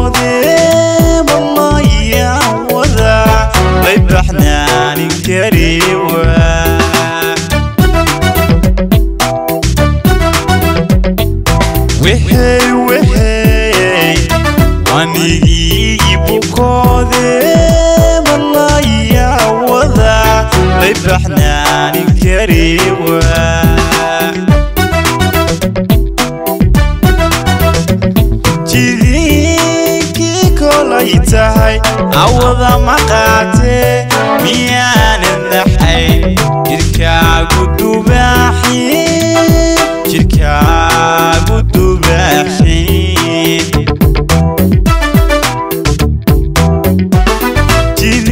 عوذيب والله يعوذا طيب حنان كريوة وهي وهي واني tahay awada ma qaatee miyaanan naxayn jirkaagu dubaaxin jirkaagu dubaaxin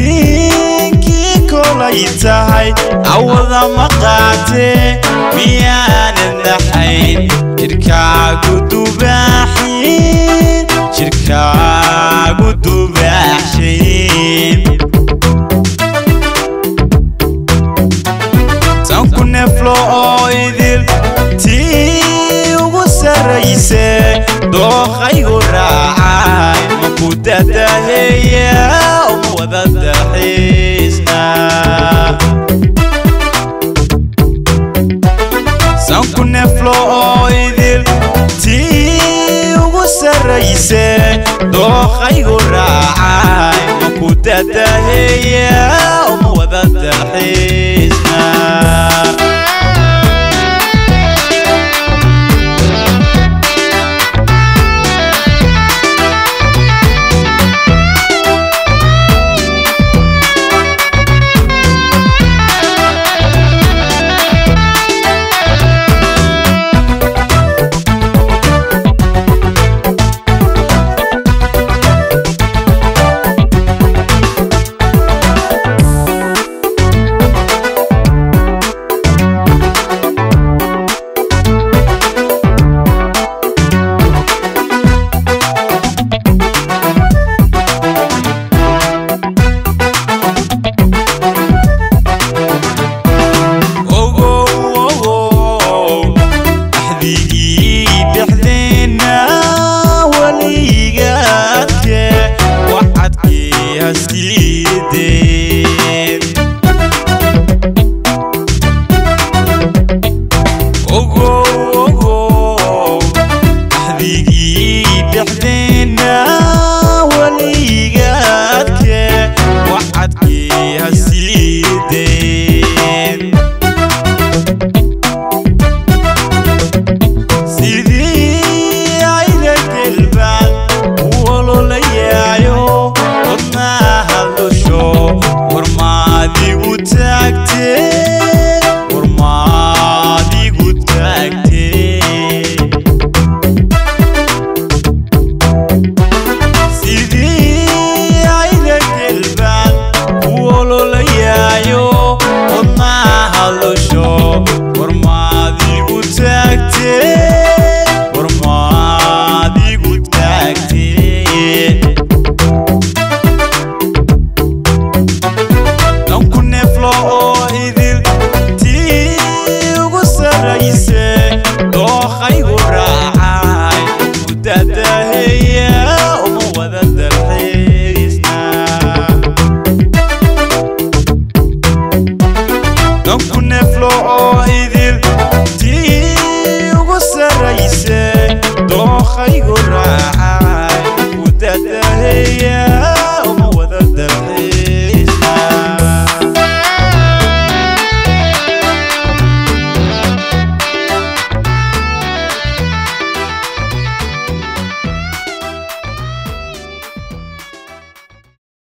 jidinkii kolay tahay awada ma qaatee miyaanan naxayn jirkaagu dubaaxin diise dooqaygu raacay maku dadaheya wada daxiisna sanku neflo wada daxiis